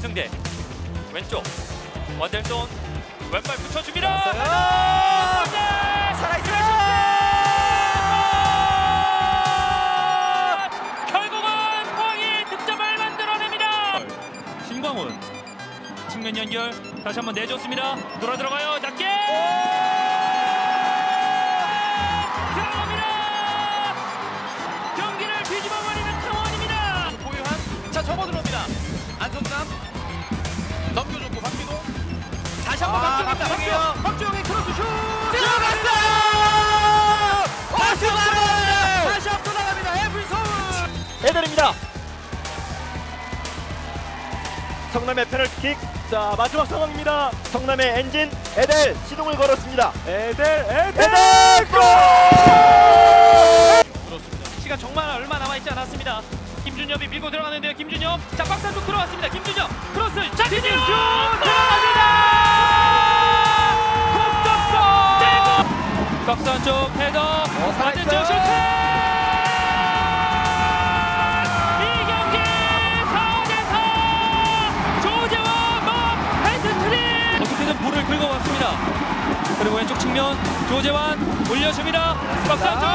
김승대 왼쪽 원델손 왼발 붙여줍니다. 나왔어요. 네! 살아있어요. 결국은 포항이 득점을 만들어냅니다. 신광훈 측면 연결 다시 한번 내줬습니다. 돌아 들어가요. 낮게 들어갑니다. 경기를 뒤집어버리는 강원입니다. 보유한 자 접어 들어옵니다. 안성남 박주영 박주영의 크로스 슛 들어갔어요! 앞서 다시 앞서 나갑니다. FC 서울 에델입니다. 성남의 페널티킥. 자 마지막 상황입니다. 성남의 엔진 에델 시동을 걸었습니다. 에델 에델 골! 그렇습니다. 시간 정말 얼마 남아 있지 않았습니다. 김준엽이 밀고 들어가는데요. 김준엽 자 박스 안쪽 들어왔습니다. 김준엽 크로스 박스 안쪽 헤더 반대쪽 살아있어요. 슈팅! 이 경기 4대4 조재완 막 해트트릭! 어떻게든 볼을 긁어왔습니다. 그리고 왼쪽 측면 조재완 올려줍니다. 박스 안쪽